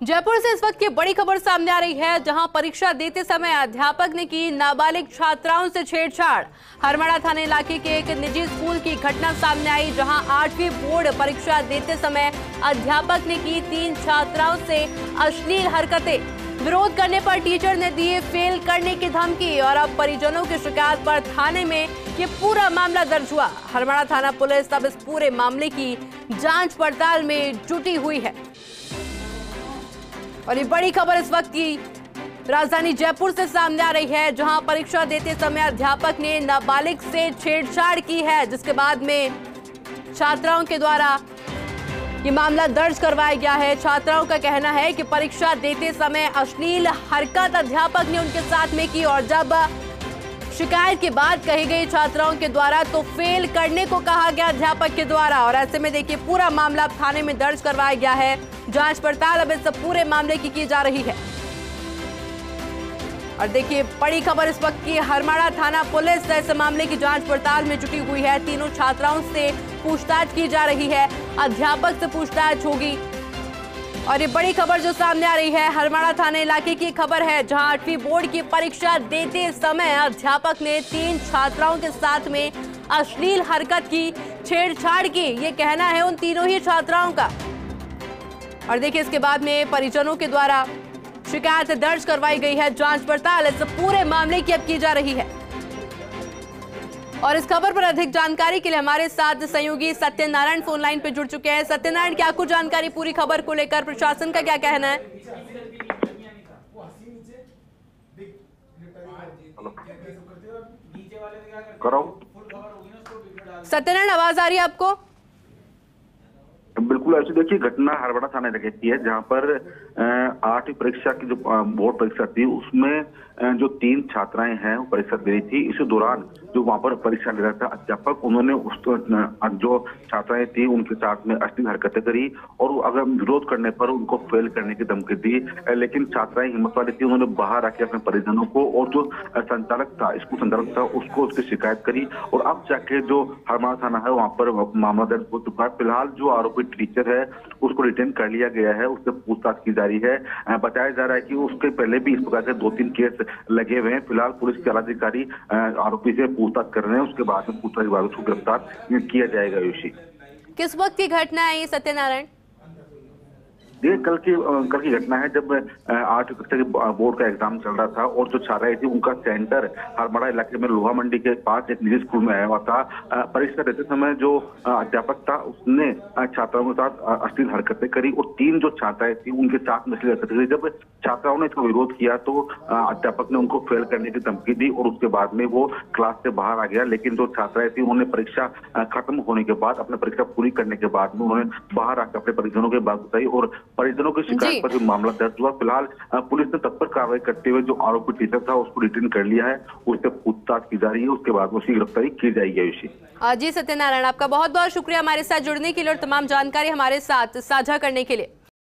जयपुर से इस वक्त की बड़ी खबर सामने आ रही है, जहाँ परीक्षा देते समय अध्यापक ने की नाबालिग छात्राओं से छेड़छाड़। हरमड़ा थाने इलाके के एक निजी स्कूल की घटना सामने आई, जहाँ आठवीं बोर्ड परीक्षा देते समय अध्यापक ने की तीन छात्राओं से अश्लील हरकतें। विरोध करने पर टीचर ने दिए फेल करने की धमकी और अब परिजनों की शिकायत पर थाने में ये पूरा मामला दर्ज हुआ। हरमड़ा थाना पुलिस अब इस पूरे मामले की जाँच पड़ताल में जुटी हुई है। और ये बड़ी खबर इस वक्त की राजधानी जयपुर से सामने आ रही है, जहाँ परीक्षा देते समय अध्यापक ने नाबालिग से छेड़छाड़ की है, जिसके बाद में छात्राओं के द्वारा ये मामला दर्ज करवाया गया है। छात्राओं का कहना है कि परीक्षा देते समय अश्लील हरकत अध्यापक ने उनके साथ में की और जब शिकायत के बाद कही गई छात्राओं के द्वारा तो फेल करने को कहा गया अध्यापक के द्वारा। और ऐसे में देखिए, पूरा मामला थाने में दर्ज करवाया गया है। जाँच पड़ताल अब इस पूरे मामले की की जा रही है। और देखिए, बड़ी खबर इस वक्त की, हरमाड़ा थाना पुलिस इस मामले की जाँच पड़ताल में जुटी हुई है। तीनों छात्राओं से पूछताछ की जा रही है। अध्यापक से पूछताछ होगी। और ये बड़ी खबर जो सामने आ रही है, हरमाड़ा थाना इलाके की खबर है, जहाँ आठवीं बोर्ड की परीक्षा देते समय अध्यापक ने तीन छात्राओं के साथ में अश्लील हरकत की, छेड़छाड़ की। ये कहना है उन तीनों ही छात्राओं का। और देखिए, इसके बाद में परिजनों के द्वारा शिकायत दर्ज करवाई गई है, जाँच पड़ताल इस पूरे मामले की अब की जा रही है। और इस खबर पर अधिक जानकारी के लिए हमारे साथ सहयोगी सत्यनारायण फ़ोन लाइन पे जुड़ चुके हैं। सत्यनारायण क्या कुछ जानकारी पूरी खबर को लेकर प्रशासन का क्या कहना है? सत्यनारायण आवाज़ आ रही है आपको? बिल्कुल ऐसी देखिए घटना हरबड़ा थाने की है, जहाँ पर आठवीं परीक्षा की जो बोर्ड परीक्षा थी, उसमें जो तीन छात्राएँ हैं, वो परीक्षा दे रही थी। इसी दौरान जो वहाँ पर परीक्षा ले रहा था अध्यापक, उन्होंने उस जो छात्राएँ थी, उनके साथ में अश्लील हरकतें करी और अगर विरोध करने पर उनको फेल करने की धमकी दी। लेकिन छात्राएँ हिम्मत वाली थी, उन्होंने बाहर आके अपने परिजनों को और जो संचालक था, स्कूल संचालक था, उसको उसकी शिकायत करी और अब जाके जो हरमाड़ा थाना है, वहाँ पर मामला दर्ज हो चुका है। फ़िलहाल जो आरोपी टीचर है, उसको रिटेन कर लिया गया है, उससे पूछताछ की जा रही है। बताया जा रहा है कि उसके पहले भी इस प्रकार के दो तीन केस लगे हुए हैं। फ़िलहाल पुलिस के आलाधिकारी आरोपी से पूछताछ कर रहे हैं। उसके बाद में पूछताछ के बाद उसको गिरफ़्तार किया जाएगा योशी किस वक्त की घटना है ये, सत्यनारायण? ये कल की कल की घटना है जब आठ कक्षा के बोर्ड का एग्ज़ाम चल रहा था और जो छात्राएँ थी उनका सेंटर हरमड़ा इलाके में लोहा मंडी के पास एक निजी स्कूल में आया हुआ था। परीक्षा देते समय जो अध्यापक था उसने छात्राओं के साथ अश्लील हरकतें करी और तीन जो छात्राएँ थी उनके साथ में अश्लील हरकतें करी। जब छात्राओं ने इसका विरोध किया तो अध्यापक ने उनको फेल करने की धमकी दी और उसके बाद में वो क्लास से बाहर आ गया। लेकिन जो छात्राएँ थी उन्होंने परीक्षा खत्म होने के बाद, अपने परीक्षा पूरी करने के बाद में उन्होंने बाहर आकर अपने परिजनों के बात बताई और परिजनों के। शिकायत पर जो मामला दर्ज हुआ। फ़िलहाल पुलिस ने तत्पर कार्रवाई करते हुए जो आरोपी टीचर था उसको डिटेन कर लिया है। उससे पूछताछ की जा रही है। उसके बाद उसकी गिरफ्तारी की जाएगी आयुषी। जी सत्यनारायण आपका बहुत बहुत शुक्रिया हमारे साथ जुड़ने के लिए और तमाम जानकारी हमारे साथ साझा करने के लिए।